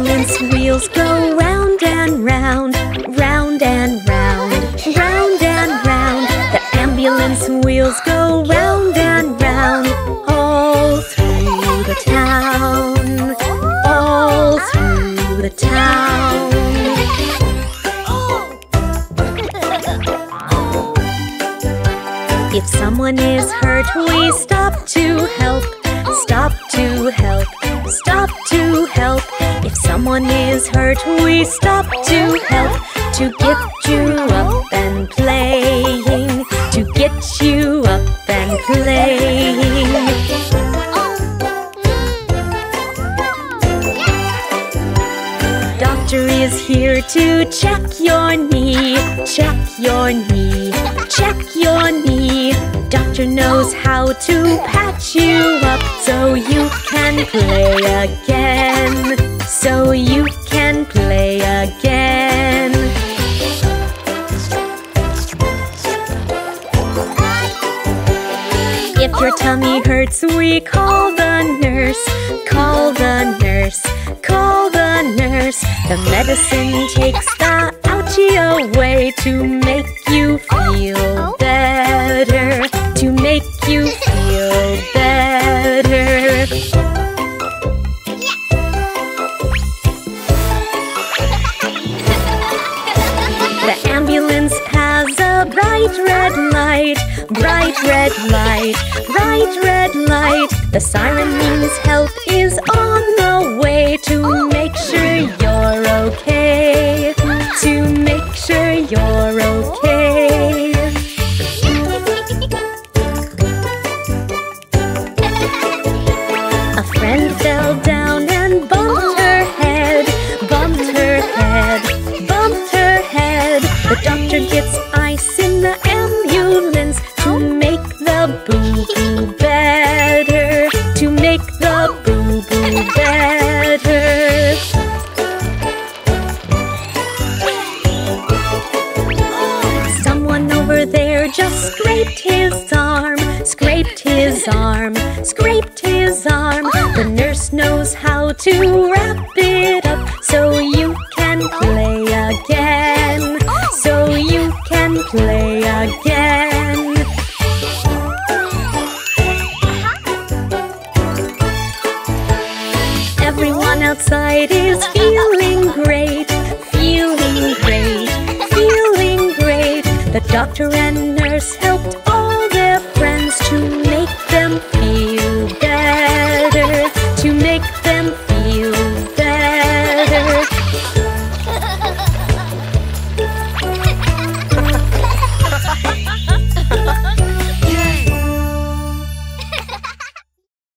wheels go round and round, round and round, round and round. The ambulance wheels go round and round, all through the town, all through the town. If someone is hurt, we stop to help, is hurt, we stop to help, to get you up and playing, to get you up and playing. Doctor is here to check your knee, check your knee, check your knee. Doctor knows how to patch you up so you can play again, tummy hurts, we call the nurse, call the nurse, call the nurse. The medicine takes the ouchie away to make you feel bright red light, bright red light. The siren means help is on the way to make sure you're okay, to make sure you're just scraped his arm, scraped his arm, scraped his arm. The nurse knows how to wrap it up so you can play again, so you can play again. Everyone outside is feeling great, feeling great, feeling great. The doctor and nurse